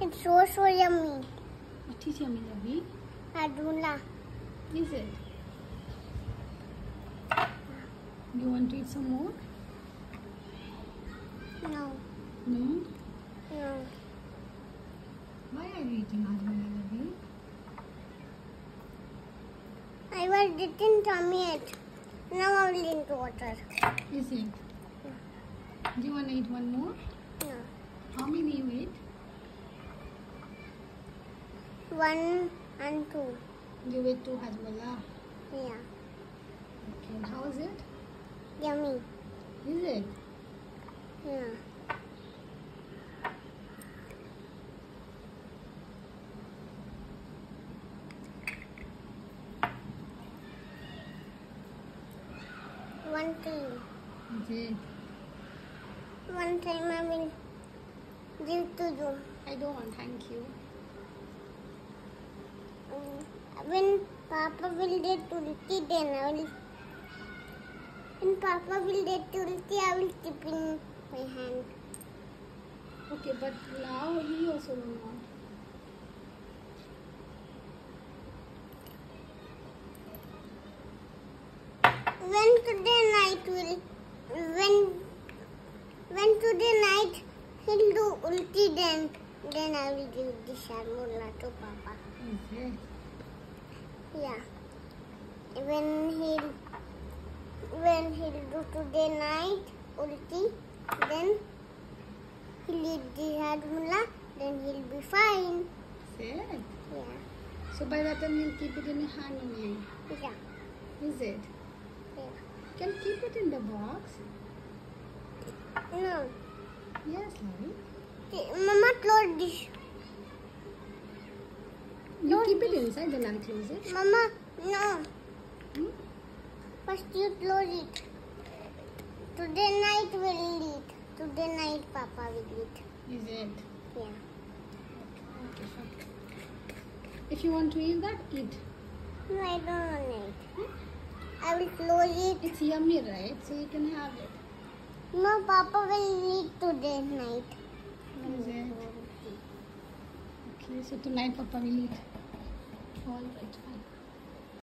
It's so so yummy. What is yummy, Lavi? Adula. Is it? Do you want to eat some more? No, No. no. Why are you eating Hajmola, Lavi? I was didn't tummy it. Now I will drink water. Is it? Do you want to eat one more? No. How many you eat? One and two. You eat two Hajmola. Yeah. Okay. And how is it? Yummy. Is it? Yeah. One thing. It? One time I will give to you. I don't want. Thank you. Mm, When Papa will get Tulsi, then I will. When Papa will get Tulsi, I will keep in my hand. Okay, but now he also don't want. When today night will, when, when today night he'll do ulti, then, then I will give the sharmula to Papa. Is it? Yeah. When he'll, when he'll do today night ulti, then he'll eat the sharmula, then he'll be fine. It? Yeah. So by that time you'll keep it in your hand only. Yeah. Is it? Yeah. Can keep it in the box. No. Yes, Larry. Mama close this. You No, keep it inside, then I'll close it. Mama, no. Hmm? First you close it. Today night we'll eat. Today night Papa will eat. Is it? Yeah. Okay. If you want to eat that, eat. No, I don't want it. I will close it. It's yummy, right? So you can have it. No, Papa will eat today night. Is it? So tonight Papa will eat. All right, fine.